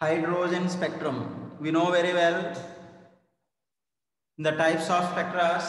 hydrogen spectrum. We know very well the types of spectra.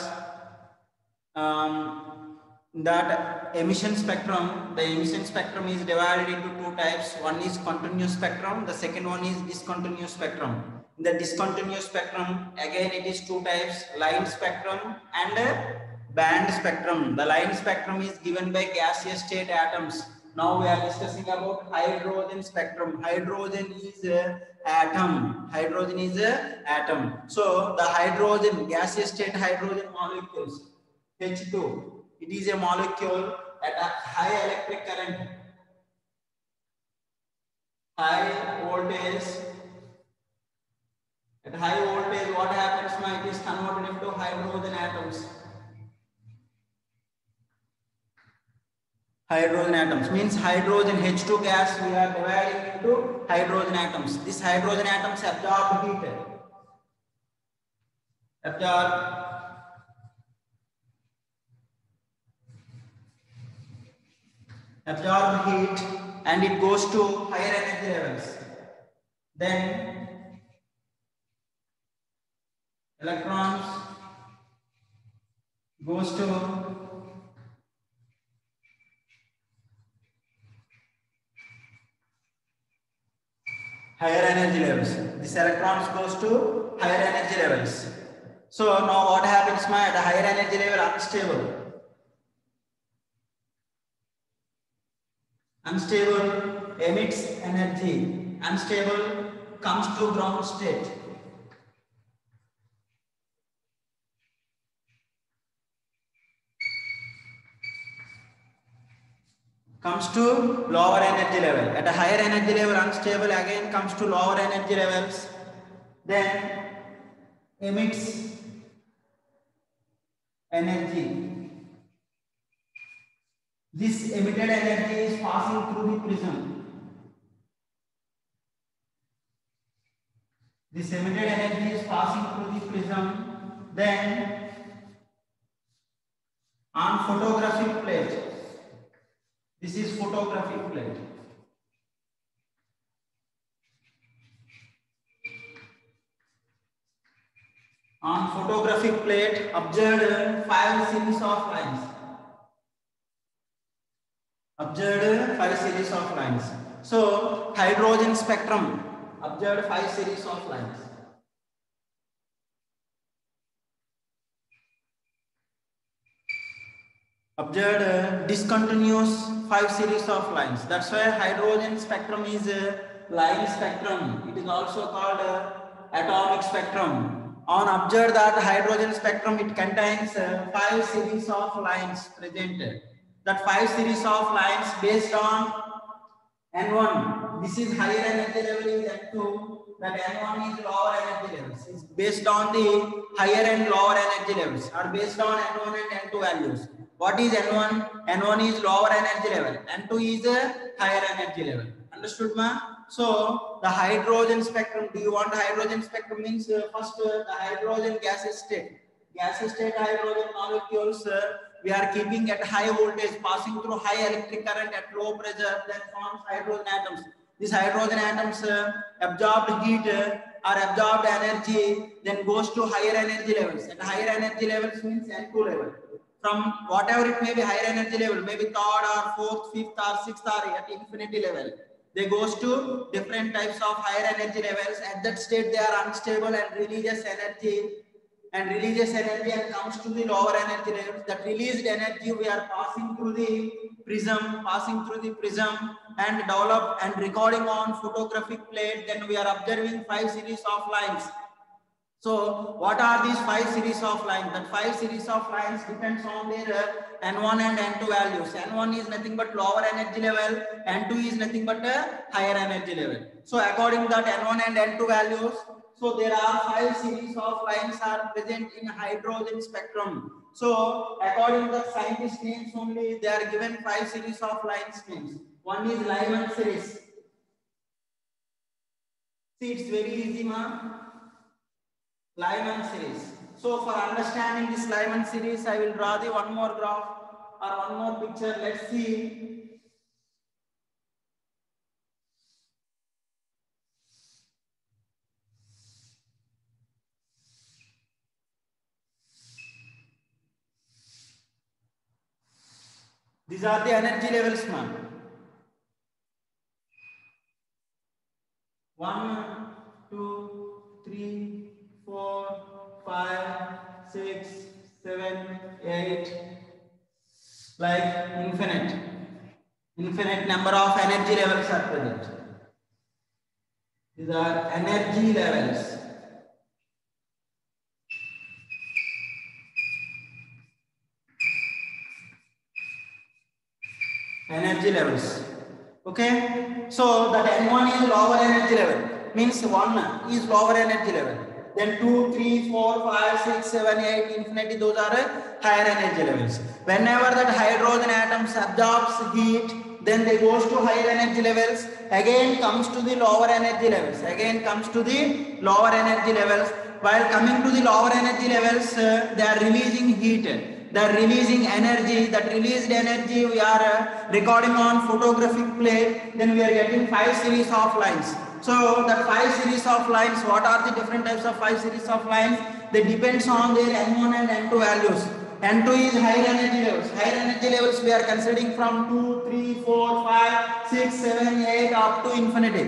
Um, that emission spectrum, the emission spectrum is divided into two types. One is continuous spectrum, the second one is discontinuous spectrum. In the discontinuous spectrum, again it is two types, line spectrum and band spectrum. The line spectrum is given by gaseous state atoms. Now we are discussing about hydrogen spectrum. Hydrogen is a atom. Hydrogen is a atom. So the hydrogen, gaseous state hydrogen molecules, H2, it is a molecule at a high electric current, high voltage. At high voltage, what happens? It is converted into hydrogen atoms. Hydrogen atoms means hydrogen H2 gas we are dividing into hydrogen atoms. These hydrogen atoms absorb heat. Absorb absorb heat and it goes to higher energy levels. Then electrons goes to higher energy levels. This electrons goes to higher energy levels. So now what happens my at a higher energy level unstable. Unstable emits energy. Unstable comes to ground state. Comes to lower energy level. At a higher energy level, unstable again comes to lower energy levels. Then emits energy. This emitted energy is passing through the prism. This emitted energy is passing through the prism. Then on photographic plate, this is photographic plate. On photographic plate, observed five series of lines. Observed five series of lines. So, hydrogen spectrum, observed five series of lines. Observed uh, discontinuous five series of lines. That's why hydrogen spectrum is a line spectrum. It is also called atomic spectrum. On observe that hydrogen spectrum, it contains uh, five series of lines presented. That five series of lines based on N1. This is higher energy level is N2. That N1 is lower energy levels. It's based on the higher and lower energy levels are based on N1 and N2 values. What is N1? N1 is lower energy level. N2 is a higher energy level. Understood, ma? So the hydrogen spectrum. Do you want hydrogen spectrum? Means uh, first uh, the hydrogen gaseous state. Gaseous state hydrogen molecules uh, we are keeping at high voltage, passing through high electric current at low pressure, then forms hydrogen atoms. These hydrogen atoms uh, absorbed heat uh, or absorbed energy, then goes to higher energy levels. At higher energy levels means N2 level from whatever it may be higher energy level, maybe third or fourth, fifth or sixth or at infinity level. They goes to different types of higher energy levels. At that state, they are unstable and releases energy and releases energy and comes to the lower energy levels. That released energy we are passing through the prism, passing through the prism and develop and recording on photographic plate. Then we are observing five series of lines so what are these five series of lines? That five series of lines depends on their uh, N1 and N2 values. N1 is nothing but lower energy level, N2 is nothing but a higher energy level. So according to that N1 and N2 values, so there are five series of lines are present in hydrogen spectrum. So according to the scientist names only, they are given five series of lines names. One is Lyman series. See, it's very easy, ma. Lyman series. So for understanding this Lyman series, I will draw the one more graph or one more picture. Let's see. These are the energy levels, ma'am. One, two, three, four, five, six, seven, eight, like infinite. Infinite number of energy levels are present. These are energy levels. energy levels okay so that n1 is lower energy level means 1 is lower energy level then 2 3 4 5 6 7 8 infinity those are higher energy levels. Whenever that hydrogen atoms absorbs heat then they goes to higher energy levels. Again comes to the lower energy levels. Again comes to the lower energy levels. While coming to the lower energy levels uh, they are releasing heat. They are releasing energy. That released energy we are uh, recording on photographic plate. Then we are getting five series of lines so that five series of lines what are the different types of five series of lines? They depends on their n1 and n2 values. N2 is higher energy levels. Higher energy levels we are considering from 2 3 4 5 6 7 8 up to infinity.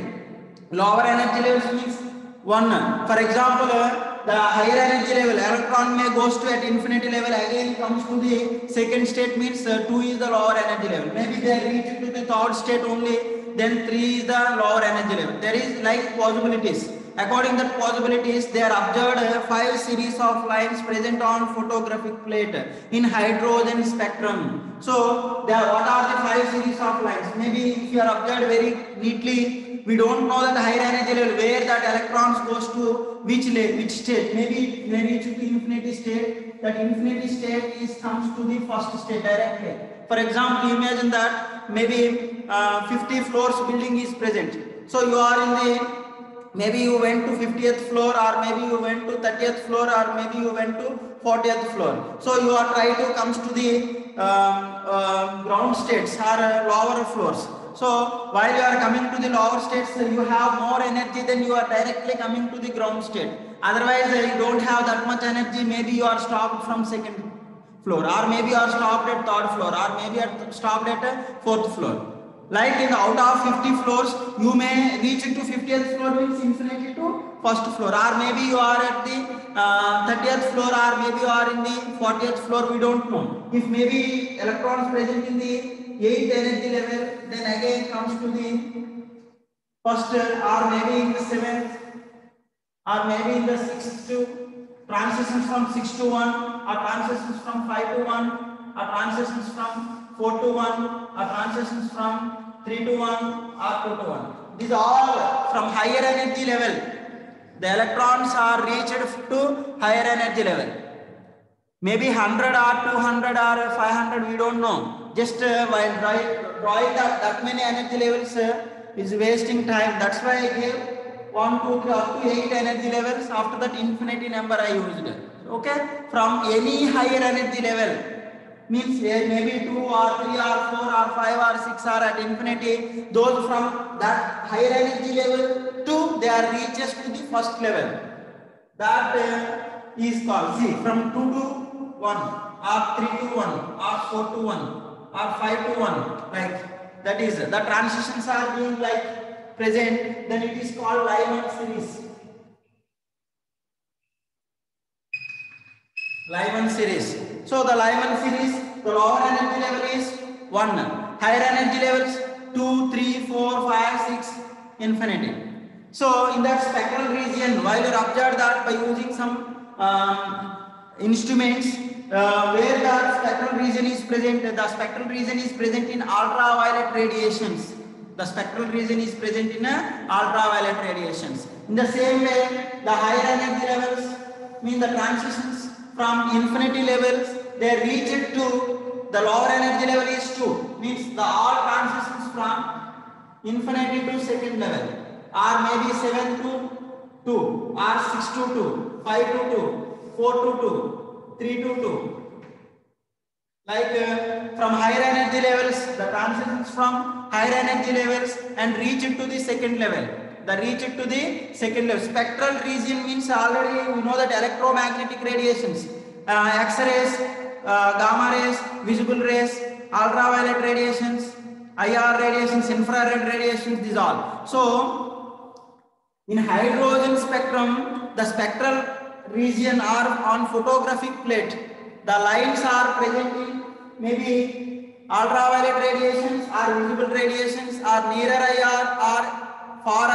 Lower energy levels means 1 for example uh, the higher energy level electron may goes to at infinity level again comes to the second state means uh, 2 is the lower energy level. Maybe they reach to the third state only then 3 is the lower energy level there is like possibilities. According to the possibilities they are observed five series of lines present on photographic plate in hydrogen spectrum. So there what are the five series of lines? Maybe if you are observed very neatly we don't know that higher energy level where that electrons goes to which which state. Maybe it may reach to infinity state. That infinity state is comes to the first state directly. For example imagine that maybe uh, 50 floors building is present. So you are in the maybe you went to 50th floor or maybe you went to 30th floor or maybe you went to 40th floor. So you are trying to comes to the um, uh, ground states or uh, lower floors. So while you are coming to the lower states you have more energy than you are directly coming to the ground state. Otherwise uh, you don't have that much energy. Maybe you are stopped from second floor. Or maybe are stopped at third floor. Or maybe are stopped at fourth floor. Like in out of 50 floors you may reach into 50th floor means infinity to first floor. Or maybe you are at the uh, 30th floor. Or maybe you are in the 40th floor. We don't know. If maybe electrons present in the 8th energy level then again comes to the first or maybe in the 7th or maybe in the 6th to transitions from 6 to 1 or transitions from 5 to 1 or transitions from 4 to 1 or transitions from 3 to 1 or 2 to 1. These all from higher energy level. The electrons are reached to higher energy level. Maybe 100 or 200 or 500, we don't know. Just uh, while drawing, drawing that, that many energy levels uh, is wasting time. That's why I gave 1, 2, 3, up to 8 energy levels. After that infinity number I used. Okay? From any higher energy level, means maybe 2 or 3 or 4 or 5 or 6 are at infinity. Those from that higher energy level to they are reaches to the first level. That uh, is called see from 2 to 1 or 3 to 1 or 4 to 1 or 5 to 1 like that is the transitions are being like present then it is called Lyman series Lyman series. So the Lyman series, the lower energy level is 1. Higher energy levels 2, 3, 4, 5, 6, infinity. So in that spectral region, while you observe that by using some um, instruments uh, where the spectral region is present, the spectral region is present in ultraviolet radiations. The spectral region is present in uh, ultraviolet radiations. In the same way, the higher energy levels mean the transitions from infinity levels they reach it to the lower energy level is 2 means the all transitions from infinity to second level. Or maybe 7 to 2 or 6 to 2 5 to 2 4 to 2 3 to 2 like uh, from higher energy levels the transitions from higher energy levels and reach it to the second level the reach it to the second level. Spectral region means already we know that electromagnetic radiations, uh, X-rays, uh, gamma rays, visible rays, ultraviolet radiations, IR radiations, infrared radiations, these all. So, in hydrogen spectrum, the spectral region are on photographic plate. The lines are present in maybe ultraviolet radiations or visible radiations or nearer IR or far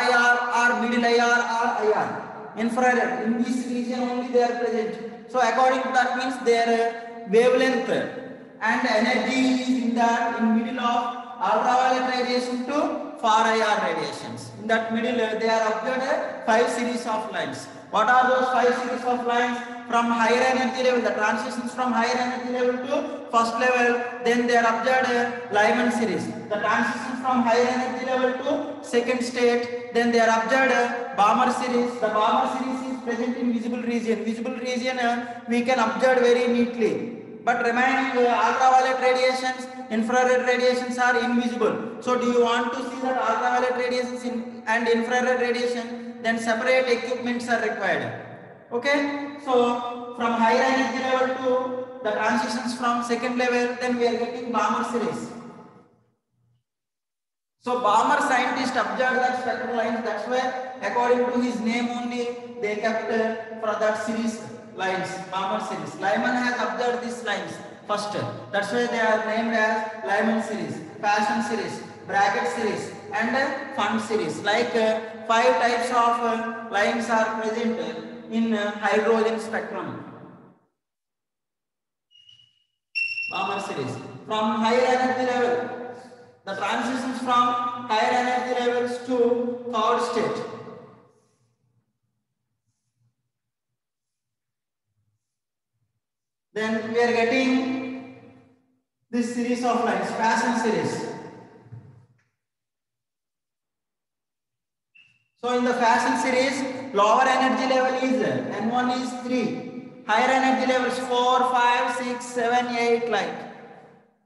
IR IR. Infrared, in this region only they are present. So according to that means their uh, wavelength and energy is in the in middle of ultraviolet radiation to far IR radiations. In that middle uh, they are observed uh, five series of lines. What are those five series of lines? From higher energy level, the transitions from higher energy level to first level, then they are observed Lyman series. The transitions from higher energy level to second state, then they are observed Balmer series. The Balmer series is present in visible region. Visible region uh, we can observe very neatly. But remaining uh, ultraviolet radiations, infrared radiations are invisible. So do you want to see that ultraviolet radiations in, and infrared radiation then separate equipments are required. Okay, so from higher energy level to the transitions from second level, then we are getting Balmer series. So Balmer scientist observed that spectral lines. That's why, according to his name only, they kept uh, for that series lines, Balmer series. Lyman has observed these lines first. That's why they are named as Lyman series, Paschen series, Brackett series, and uh, Pfund series. Like uh, five types of uh, lines are present in uh, hydrogen spectrum. Balmer series. From higher energy level, the transitions from higher energy levels to third state. Then we are getting this series of lines, Paschen series. So in the Paschen series, lower energy level is N1 is 3, higher energy levels 4, 5, 6, 7, 8 like.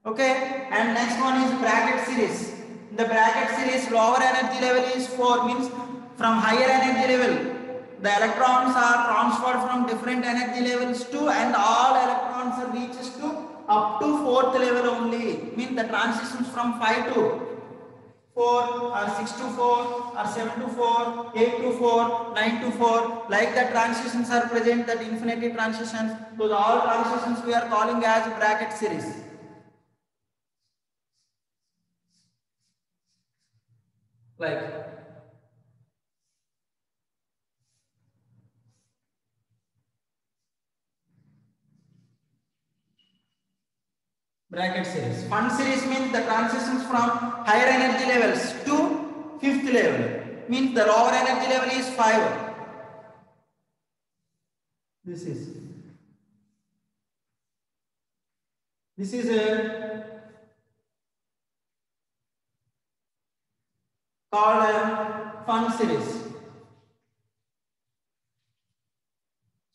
Okay, and next one is Brackett series. In the Brackett series, lower energy level is 4 means from higher energy level, the electrons are transferred from different energy levels to and all electrons reaches to up to fourth level only. Mean the transitions from 5 to 4 or 6 to 4 or 7 to 4, 8 to 4, 9 to 4 like the transitions are present that infinity transitions those all transitions we are calling as Brackett series. Like Brackett series. Pfund series means the transitions from higher energy levels to fifth level. Means the lower energy level is 5. This is. This is a called a Pfund series.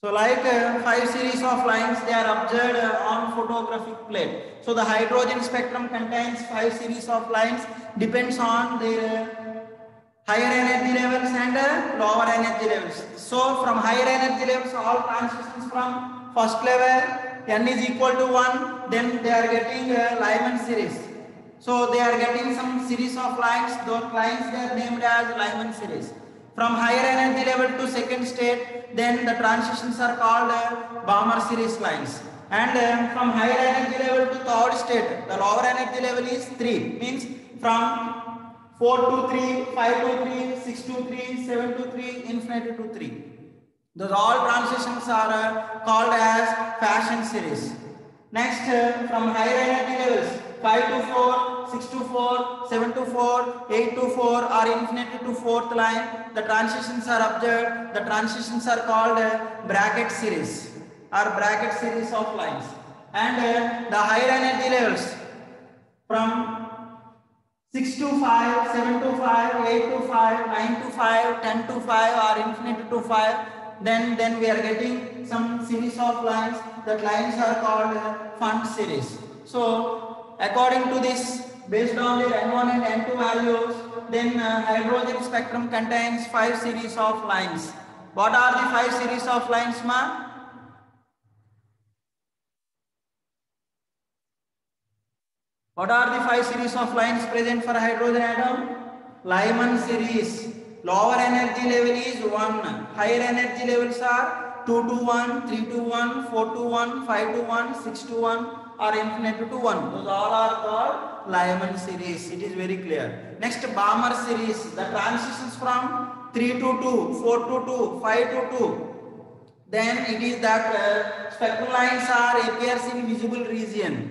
So like uh, five series of lines, they are observed uh, on photographic plate. So the hydrogen spectrum contains five series of lines, depends on their uh, higher energy levels and uh, lower energy levels. So from higher energy levels, all transitions from first level, n is equal to 1, then they are getting a Lyman series. So they are getting some series of lines, those lines they are named as Lyman series. From higher energy level to second state, then the transitions are called uh, Balmer series lines. And uh, from higher energy level to third state, the lower energy level is 3. Means from 4 to 3, 5 to 3, 6 to 3, 7 to 3, infinity to 3. Those all transitions are uh, called as Paschen series. Next, uh, from higher energy levels, 5 to 4, 6 to 4, 7 to 4, 8 to 4 or infinity to fourth line. The transitions are observed. The transitions are called Brackett series or Brackett series of lines. And uh, the higher energy levels from 6 to 5, 7 to 5, 8 to 5, 9 to 5, 10 to 5 or infinity to 5. Then, then we are getting some series of lines. That lines are called uh, Pfund series. So according to this based on their N1 and N2 values, then uh, hydrogen spectrum contains five series of lines. What are the five series of lines, ma? What are the five series of lines present for hydrogen atom? Lyman series. Lower energy level is 1. Higher energy levels are 2 to 1, 3 to 1, 4 to 1, 5 to 1, 6 to 1 or infinite to 1. Those all are called Lyman series. It is very clear. Next Balmer series. The transitions from 3 to 2, 4 to 2, 5 to 2. Then it is that uh, spectral lines are appears in visible region.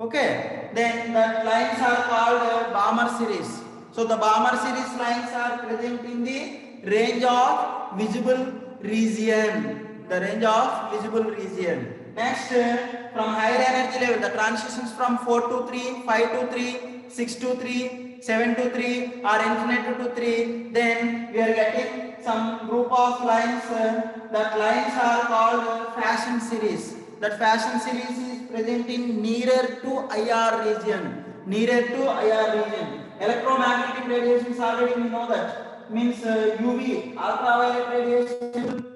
Okay. Then the lines are called uh, Balmer series. So the Balmer series lines are present in the range of visible region. The range of visible region. Next, uh, from higher energy level, the transitions from 4 to 3, 5 to 3, 6 to 3, 7 to 3 or infinite to 3. Then we are getting some group of lines. Uh, that lines are called uh, Paschen series. That Paschen series is present in nearer to IR region. Nearer to IR region. Electromagnetic radiations already we know that means uh, UV ultraviolet radiation.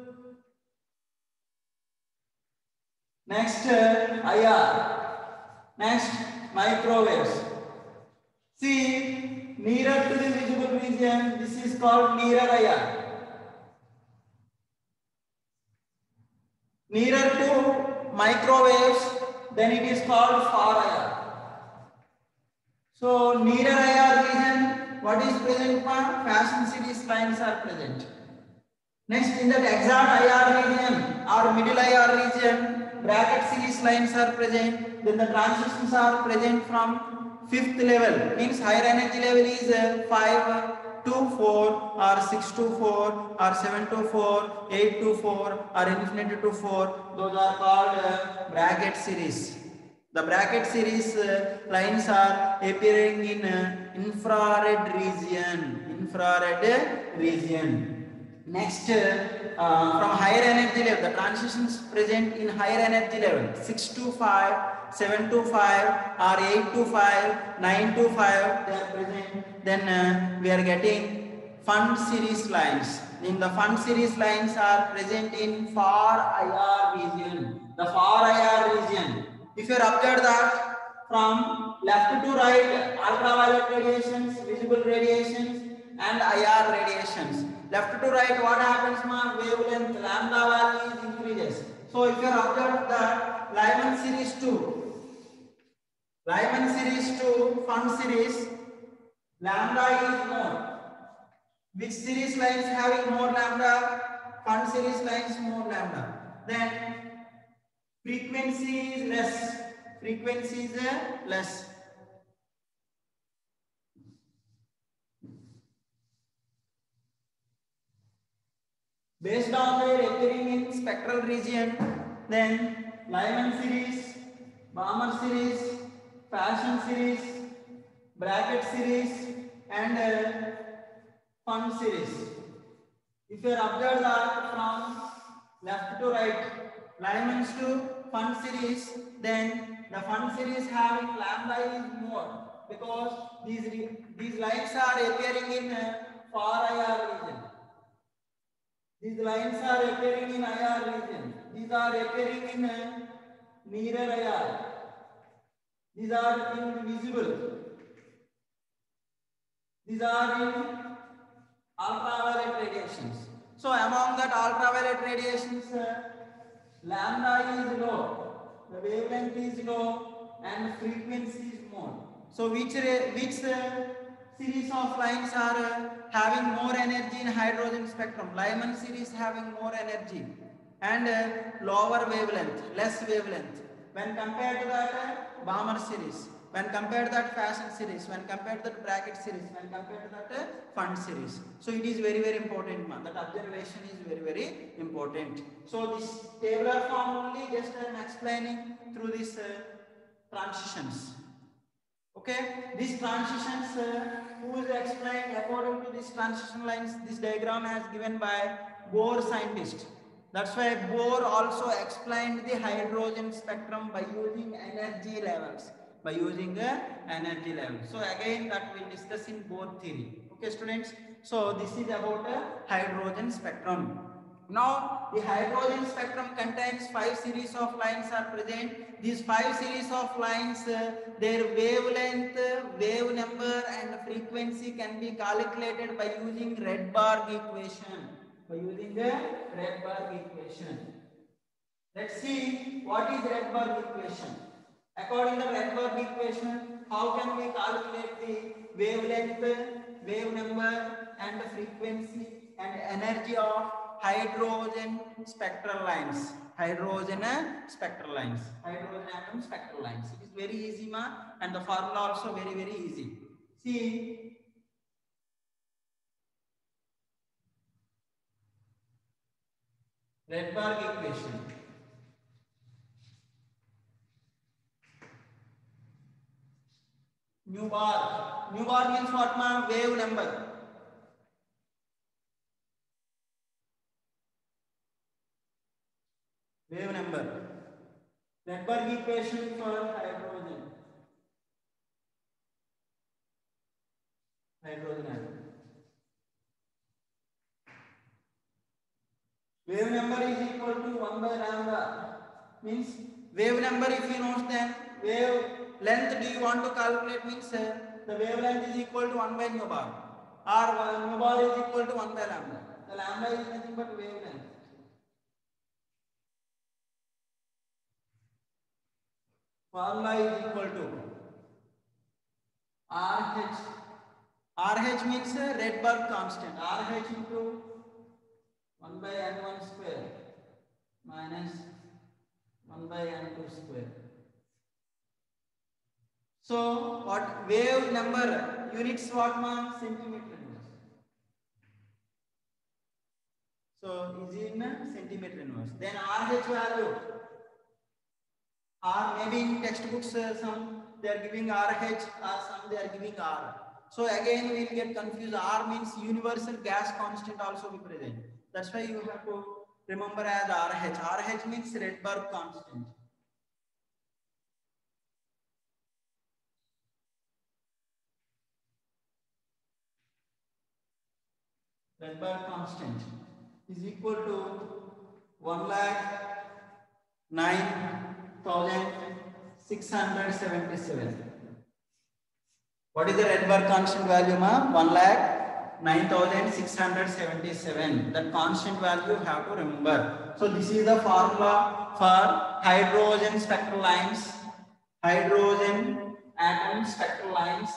Next uh, IR. Next microwaves. See nearer to the visible region this is called nearer IR. Nearer to microwaves then it is called far IR. So nearer IR region, what is present for? Paschen series lines are present. Next in that exact IR region or middle IR region, Brackett series lines are present. Then the transitions are present from fifth level, means higher energy level is uh, 5 to 4 or 6 to 4 or 7 to 4, 8 to 4 or infinity to 4. Those are called uh, Brackett series. The Brackett series uh, lines are appearing in uh, infrared region. Infrared region. Next, uh, from higher energy level, the transitions present in higher energy level 6 to 5, 7 to 5, or 8 to 5, 9 to 5, they are present. Then uh, we are getting Pfund series lines. In the Pfund series lines are present in far IR region. The far IR region. If you observe that from left to right, ultraviolet radiations, visible radiations, and IR radiations. Left to right, what happens? Ma wavelength lambda value is increases. So if you observe that Lyman series 2, Lyman series 2, Pfund series, lambda is more. Which series lines having more lambda? Pfund series lines more lambda. Then frequency is less. Frequency is less. Based on their appearing in spectral region, then Lyman series, Balmer series, Paschen series, Brackett series, and uh, Pfund series. If you observe that from left to right, Lyman's to Pfund series, then the Pfund series having lambda is more because these these lines are appearing in uh, far IR region. These lines are appearing in IR region. These are appearing in uh, nearer IR. These are invisible. These are in ultraviolet radiations. So among that ultraviolet radiations, uh, lambda is low, the wavelength is low, and frequency is more. So which which uh, series of lines are uh, having more energy in hydrogen spectrum? Lyman series having more energy and uh, lower wavelength, less wavelength. When compared to that uh, series, when compared to that Paschen series, when compared to that Brackett series, when compared to that uh, Pfund series. So it is very very important man. That observation is very very important. So this tabular form only just I am explaining through these uh, transitions. Okay, these transitions, uh, who is explained according to these transition lines, this diagram has given by Bohr scientist. That's why Bohr also explained the hydrogen spectrum by using energy levels, by using the energy level. So again that we'll discuss in Bohr theory. Okay students, so this is about a hydrogen spectrum. Now, the hydrogen spectrum contains five series of lines are present. These five series of lines, uh, their wavelength, wave number and frequency can be calculated by using Rydberg equation. By using the Rydberg equation. Let's see what is Rydberg equation. According to Rydberg equation, how can we calculate the wavelength, wave number and frequency and energy of hydrogen spectral lines. Hydrogen spectral lines. Hydrogen atom spectral lines. It is very easy, ma, and the formula also very, very easy. See, Rydberg equation. Nu bar. Nu bar means what, ma? Wave number. Wave number. Rydberg equation for hydrogen. Hydrogen atom. Wave number is equal to 1 by lambda. Means wave number if you know then wave length do you want to calculate means uh, the wavelength is equal to 1 by nu bar uh, nu bar is equal to 1 by lambda. The lambda is nothing but wavelength. Formula is equal to RH. RH means a Rydberg constant. RH into 1 by n1 square minus 1 by n2 square. So what wave number units what ma centimeter inverse. So is in centimeter inverse. Then RH value or maybe in textbooks uh, some they are giving RH or some they are giving R. So again we will get confused. R means universal gas constant also be present. That's why you have to remember as RH. RH means Rydberg constant. Rydberg constant is equal to 1 lakh 9 1677. What is the Rydberg constant value, ma? 1 lakh 9677. That constant value you have to remember. So this is the formula for hydrogen spectral lines, hydrogen atom spectral lines,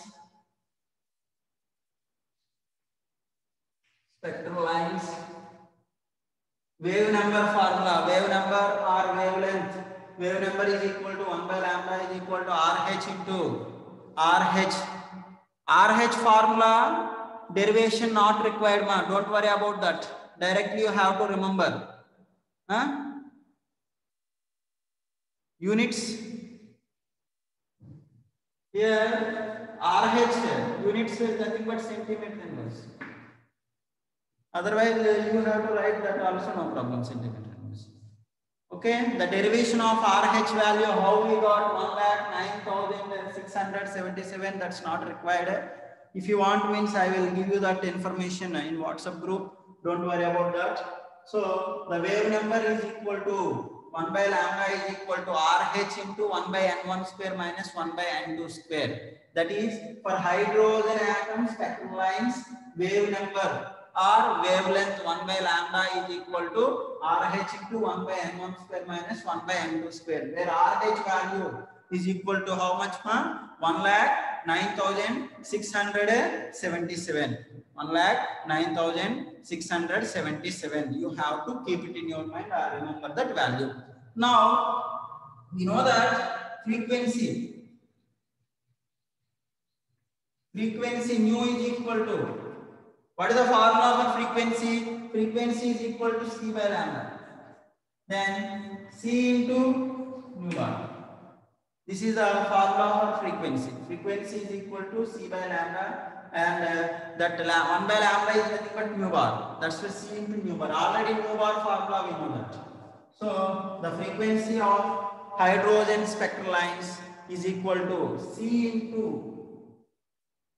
spectral lines, wave number formula, wave number or wavelength wave number is equal to 1 by lambda is equal to RH into RH. RH formula derivation not required ma. Don't worry about that. Directly you have to remember. Huh? Units. Here RH units is nothing but centimeter inverse. Otherwise you have to write that also no problem centimeter. Okay, the derivation of RH value, how we got 1,9677, that's not required. If you want means I will give you that information in WhatsApp group. Don't worry about that. So the wave number is equal to 1 by lambda is equal to RH into 1 by N1 square minus 1 by N2 square. That is for hydrogen atoms, spectral lines wave number or wavelength 1 by lambda is equal to RH into 1 by n1 square minus 1 by n2 square where RH value is equal to how much ma? 1 lakh 9677 1 lakh 9677 you have to keep it in your mind or remember that value now we know that frequency frequency nu is equal to what is the formula for frequency? Frequency is equal to C by lambda. Then C into nu bar. This is the formula for frequency. Frequency is equal to C by lambda and uh, that 1 by lambda is nothing but nu bar. That's the C into nu bar. Already nu bar formula we know that. So the frequency of hydrogen spectral lines is equal to C into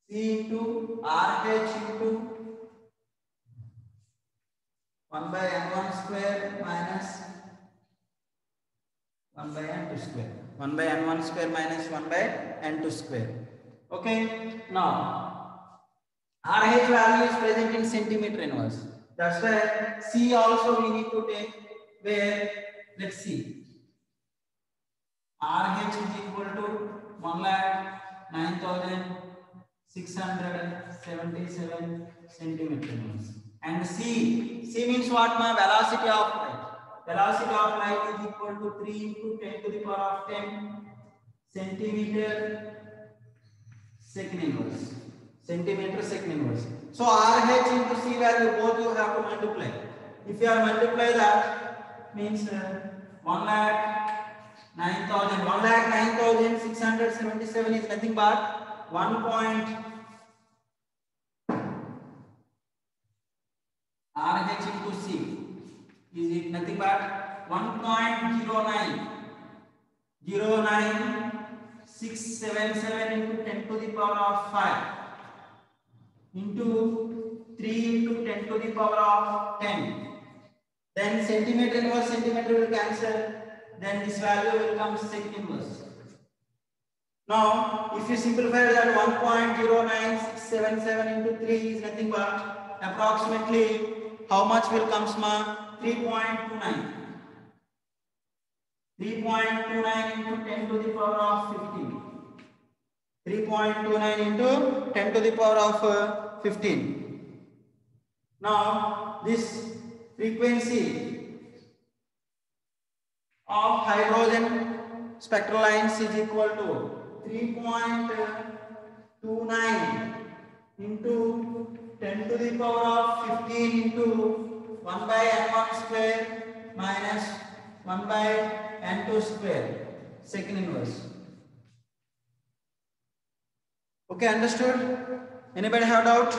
C into RH into 1 by n1 square minus 1 by n2 square. 1 by n1 square minus 1 by n2 square. Okay. Now, RH value is present in centimeter inverse. That's why C also we need to take where let's see. RH is equal to 1 lakh 9677 centimeter inverse. And C, C means what? My velocity of light. Velocity of light is equal to 3 into 10 to the power of 10 centimeter second inverse. Centimeter second inverse. So RH into C value both you have to multiply. If you are multiply that means uh, 1 lakh 9000 1 lakh 9677 is nothing but 1 RH into C. Is nothing but 1.09 09677 into 10 to the power of 5 into 3 into 10 to the power of 10 then centimeter inverse centimeter will cancel. Then this value will come second inverse now if you simplify that 1.09677 into 3 is nothing but approximately how much will come ma 3.29 3.29 into 10 to the power of 15 3.29 into 10 to the power of uh, 15 now this frequency of hydrogen spectral lines is equal to 3.29 into 10 to the power of 15 into 1 by n1 square minus 1 by n2 square. Second inverse. Okay understood? Anybody have doubt?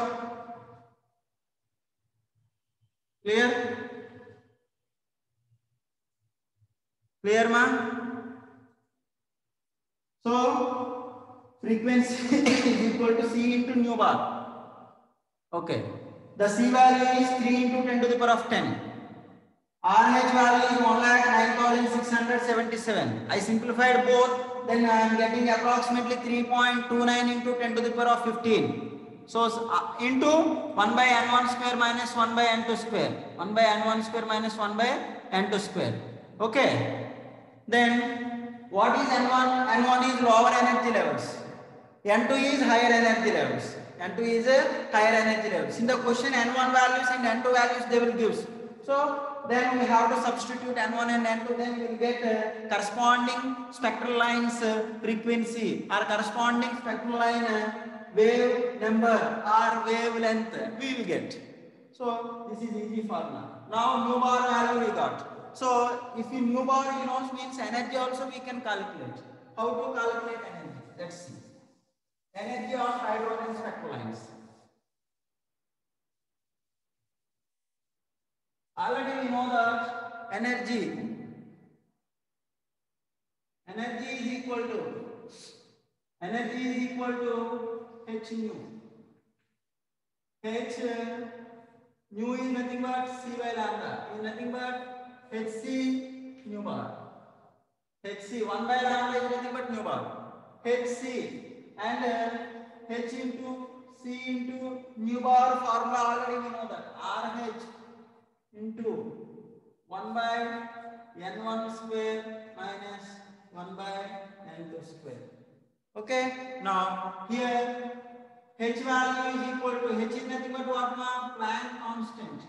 Clear? Clear ma? So frequency is equal to c into nu bar okay. The c value is 3 into 10 to the power of 10 rh value is 1 lakh 9677 i simplified both then i am getting approximately 3.29 into 10 to the power of 15 so uh, into 1 by n1 square minus 1 by n2 square. 1 by n1 square minus 1 by n2 square. Okay. Then what is n1 n1 is lower energy levels n2 is higher energy levels. N2 is a higher energy levels. In the question n1 values and n2 values they will give. So then we have to substitute n1 and n2 then we will get uh, corresponding spectral lines uh, frequency. Or corresponding spectral line uh, wave number or wavelength we will get. So this is easy formula. Now Now nu bar value we got. So if in nu bar you know means energy also we can calculate. How to calculate energy? Let's see energy of hydrogen spectral lines. Already we know that energy. Energy is equal to energy is equal to h nu. H nu is nothing but c by lambda. Is nothing but hc nu bar. Hc 1 by lambda is nothing but nu bar. Hc and uh, h into c into nu bar formula already we know that rh into 1 by n1 square minus 1 by n2 square. Okay, now here h value is equal to h is nothing but what ma Planck constant.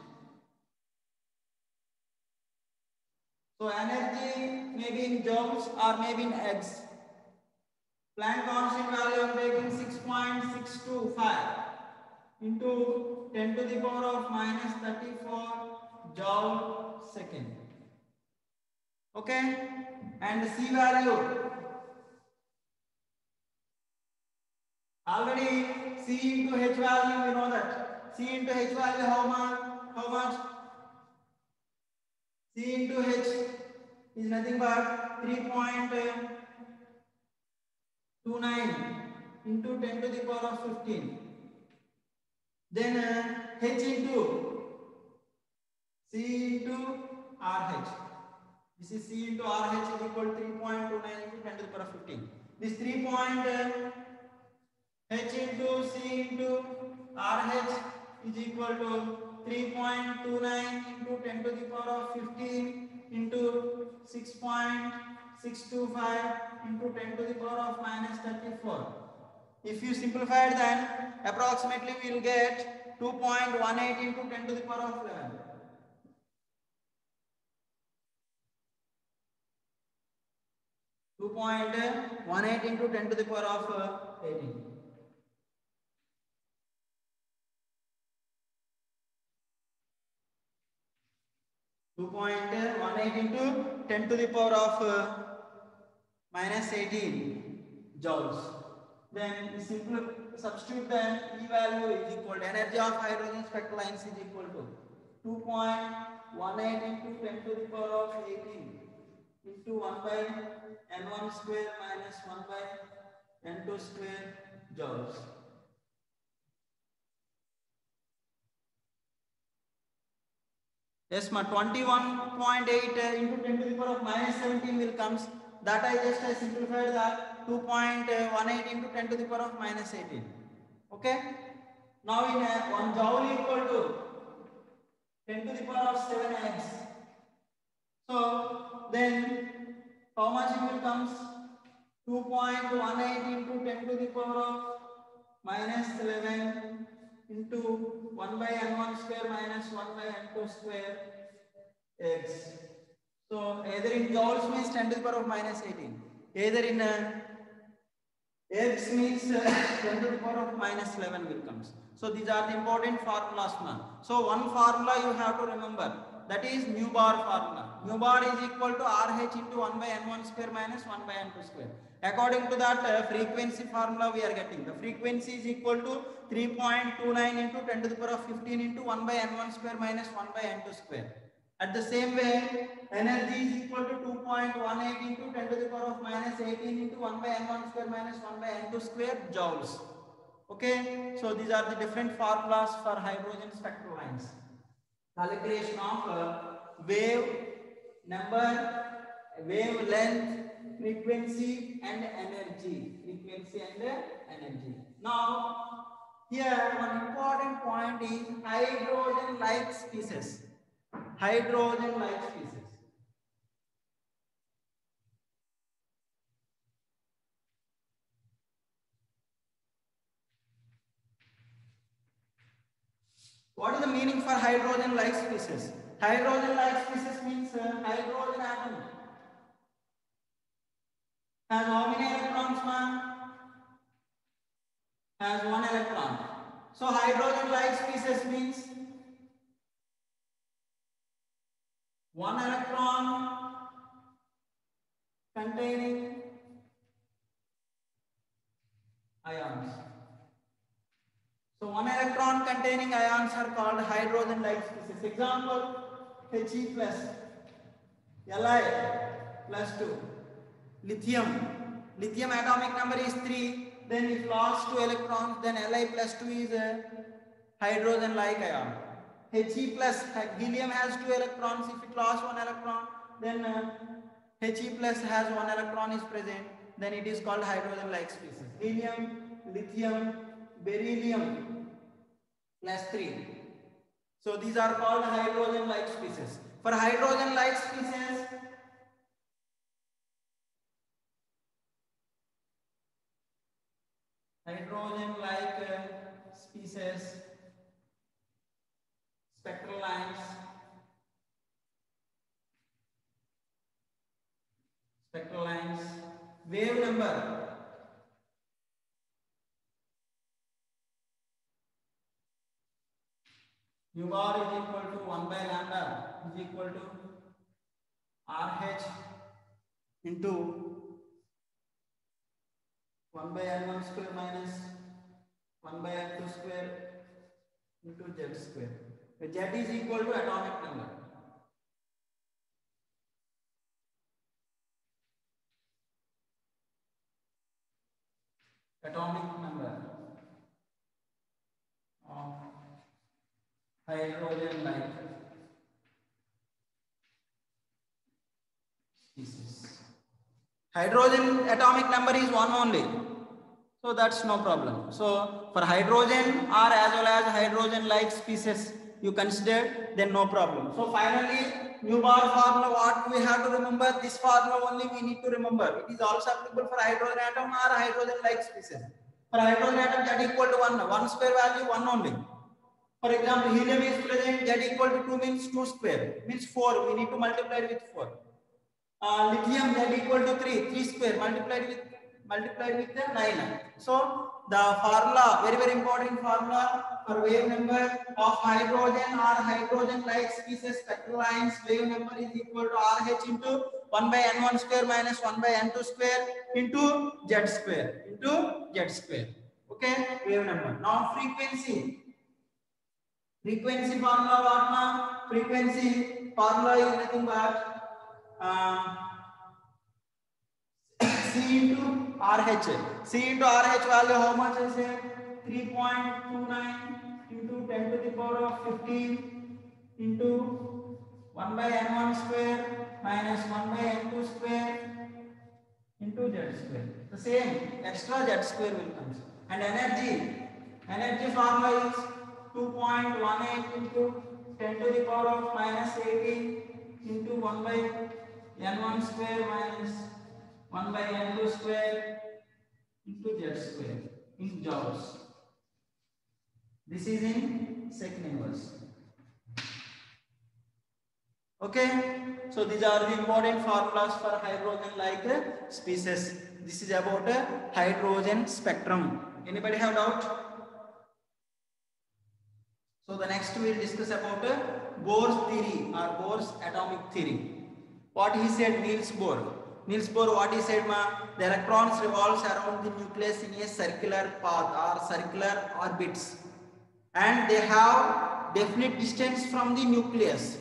So energy may be in joules or maybe in eggs. Planck constant value am taking 6.625 into 10 to the power of minus 34 joule second. Okay, and C value already C into H value we know that C into H value how much? How much? C into H is nothing but uh, 3.29 into 10 to the power of 15. Then uh, H into C into RH. This is C into RH is equal to 3.29 into 10 to the power of 15. This 3 point uh, H into C into RH is equal to 3.29 into 10 to the power of 15 into 6.625 into 10 to the power of minus 34. If you simplify it then approximately we will get 2.18 into 10 to the power of 11. Two point one eight into ten to the power of uh, eighteen. Two point one eight into ten to the power of uh, minus eighteen joules. Then simply substitute then E value is equal to energy of hydrogen spectral lines is equal to two point one eight into ten to the power of eighteen into 1 by n1 square minus 1 by n2 square joules. Yes, ma 21.8 uh, into 10 to the power of minus 17 will comes. That I just I simplified that 2.18 into 10 to the power of minus 18. Okay. Now in uh, 1 joule equal to 10 to the power of 7 ergs. So then how much it will comes 2.18 into 10 to the power of minus 11 into 1 by n1 square minus 1 by n2 square ergs. So either in joules means 10 to the power of minus 18. Either in uh, ergs means uh, 10 to the power of minus 11 will comes. So these are the important formulas now. So one formula you have to remember that is nu bar formula. Nu bar is equal to RH into 1 by n1 square minus 1 by n2 square. According to that uh, frequency formula we are getting. The frequency is equal to 3.29 into 10 to the power of 15 into 1 by n1 square minus 1 by n2 square. At the same way, energy is equal to 2.18 into 10 to the power of minus 18 into 1 by n1 square minus 1 by n2 square joules. Okay, so these are the different formulas for hydrogen spectral lines calculation of uh, wave number, wavelength, frequency and energy. Frequency and energy. Now, here one important point is hydrogen-like species. Hydrogen-like species. What is the meaning for hydrogen-like species? Hydrogen-like species means uh, hydrogen atom has how many electrons, man? Has one electron. So hydrogen-like species means one electron containing ions. So one electron containing ions are called hydrogen-like species. Example, He plus, Li plus 2. Lithium. Lithium atomic number is 3. Then if lost 2 electrons, then Li plus 2 is a hydrogen-like ion. He plus, helium has 2 electrons. If it lost 1 electron, then uh, He plus has 1 electron is present. Then it is called hydrogen-like species. Helium, lithium, beryllium plus 3. So these are called hydrogen-like species. For hydrogen-like species, hydrogen-like uh, species, spectral lines, spectral lines, wave number. Nu bar is equal to 1 by lambda is equal to RH into 1 by n1 square minus 1 by n2 square into z square. Z is equal to atomic number. Atomic number of hydrogen like species. Hydrogen atomic number is one only. So that's no problem. So for hydrogen or as well as hydrogen like species you consider then no problem. So finally nu bar formula what we have to remember this formula only we need to remember. It is also applicable for hydrogen atom or hydrogen like species. For hydrogen atom z equal to 1. 1 square value 1 only. For example, helium is present, z equal to 2 means 2 square, means 4. We need to multiply it with 4. Uh, lithium z equal to 3, 3 square multiplied with multiplied with the 9. So the formula, very very important formula for wave number of hydrogen or hydrogen like species spectral lines, wave number is equal to RH into 1 by n1 square minus 1 by n2 square into z square into z square. Okay, wave number. Now frequency. Frequency formula what now? Frequency formula is nothing but uh, C into RH. C into RH value how much is it? 3.29 into 10 to the power of 15 into 1 by n1 square minus 1 by n2 square into z square. The same extra z square will come. And energy, energy formula is 2.18 into 10 to the power of minus 18 into 1 by n1 square minus 1 by n2 square into z square in joules. This is in second inverse. Okay, so these are the important formulas for hydrogen like species. This is about a hydrogen spectrum. Anybody have doubt? So the next we will discuss about Bohr's theory or Bohr's atomic theory. What he said Niels Bohr. Niels Bohr what he said ma? The electrons revolves around the nucleus in a circular path or circular orbits. And they have definite distance from the nucleus